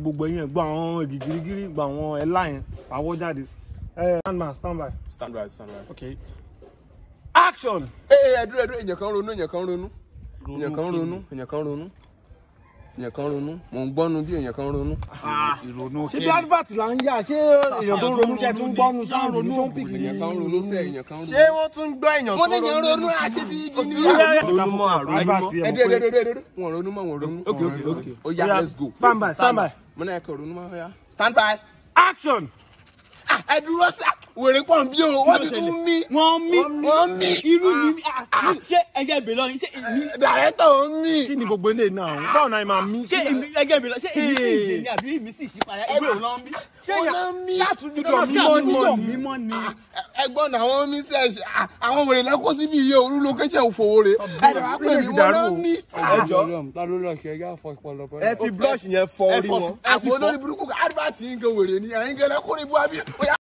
gbogbo ẹ̀yin gbọ́ àwọn gìgìrìgìrì gba àwọn ẹlá yẹn àwọ̀ jáde stand by. stand by stand by. okay action. ẹ ẹ ẹ dúró ẹ dúró èèyàn kan ronú èèyàn kan ronú èèyàn kan ronú èèyàn kan ronú èèyàn kan ronú mò ń gbọ́nu bí èèyàn kan ronú. Ah, ṣé bí advert là ń yà ṣé èèyàn tó ronú ṣe tún gbọ́nu ṣé ronú ó ń pìkì ní. èèyàn ṣé wọ́n tún gbọ́ èèyàn tó ronú. mo ní yẹn ronú àṣẹ ti di ní. ronú mọ àròyìn mọ. ẹ dé dé dé wọn ronú mọ wọn ronú. ok ok ok ó let's go. stand by stand by. mo náà kọ ronú mọ ó stand by. action. Ah, ẹ dúró sí ak wèrè pọ̀ nbí o wọ́n ti tún mí. wọ́n mí wọ́n mí irú mi ah, ah. Ah, ṣé ẹgẹ́ bèlọ ni ṣé èmi. dàrẹ́tọ̀ ń mí. kí ni gbogbo ilé náà báwo náà máa mí. ṣé èmi ẹgẹ́ bèlọ ṣé èmi sì yé ni àbí èmi sì sí padà ìwé òun náà mí. ṣé yàtúndínlọ mímọ́ ni. ẹgbọ́n náà wọ́n mí sẹ́ẹ̀ṣì àwọn wèrè lẹ́kọ́ síbi iye òru lókẹ́ṣẹ̀ òfòwò rẹ̀. ẹ fi blush yẹn fọ orí wọn. àpò olórí burúkú àdìbà tí ń gan wèrè ni àyíngẹ́lẹ́ kórè bu àbí